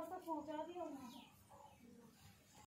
ऊपर तक पहुँचा दिया उन्होंने